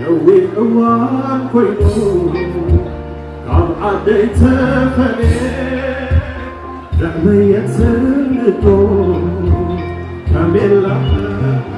لوين قوان كوينو قام عديت فني زعمية سندو كامل لحظة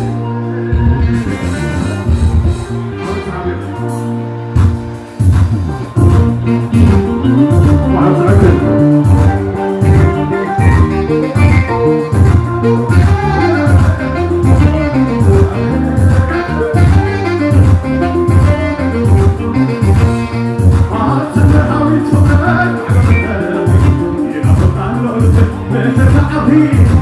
Please.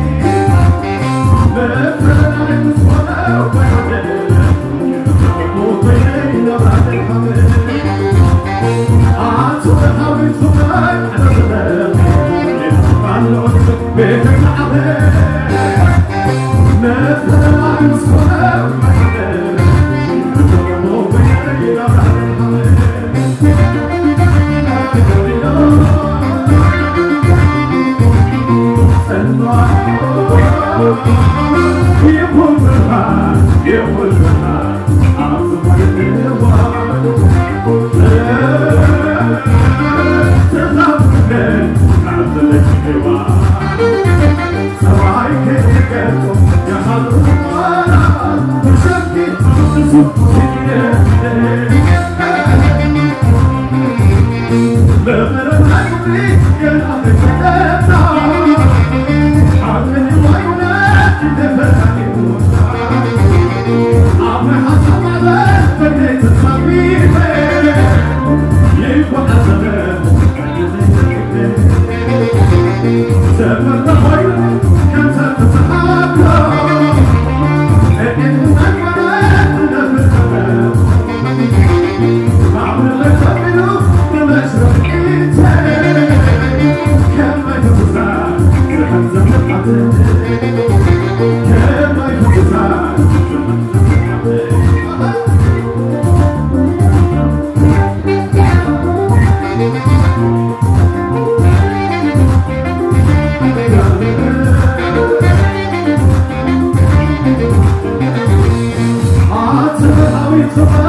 Afrique, que l'on ne fait pas. 啊真的好有意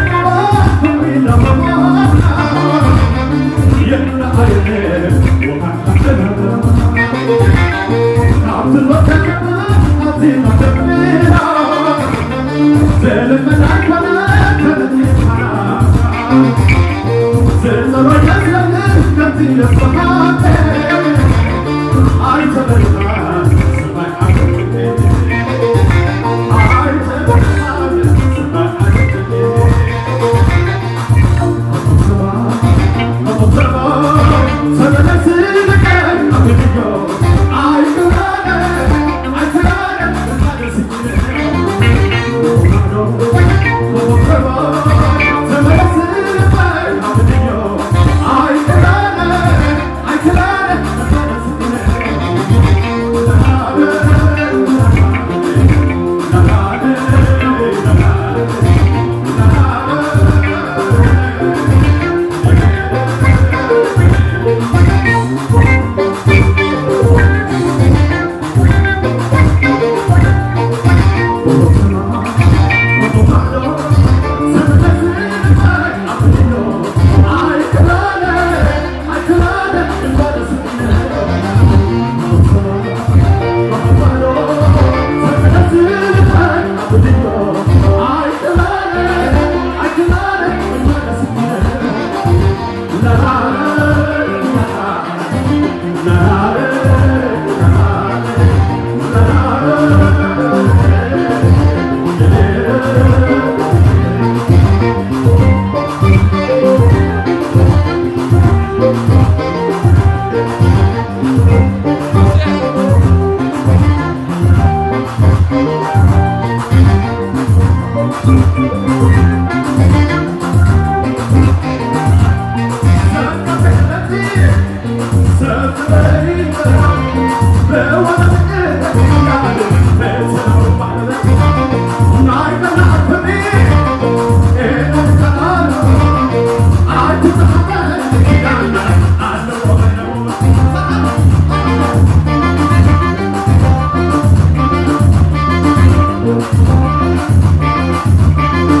Thank you.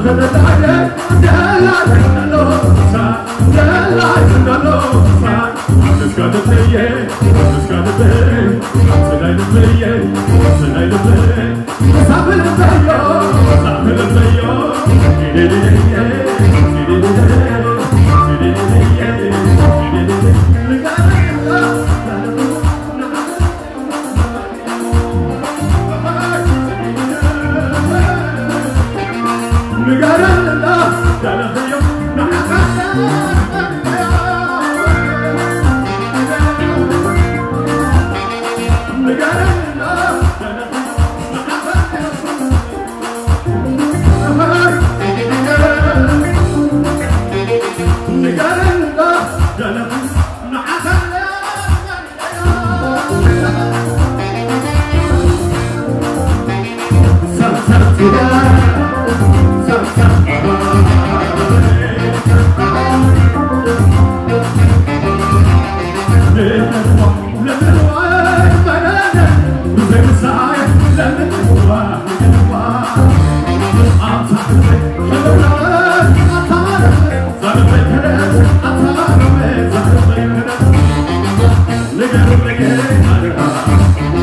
Yeah. Nagaranda, Dalahayam, Nakakata. Thank you.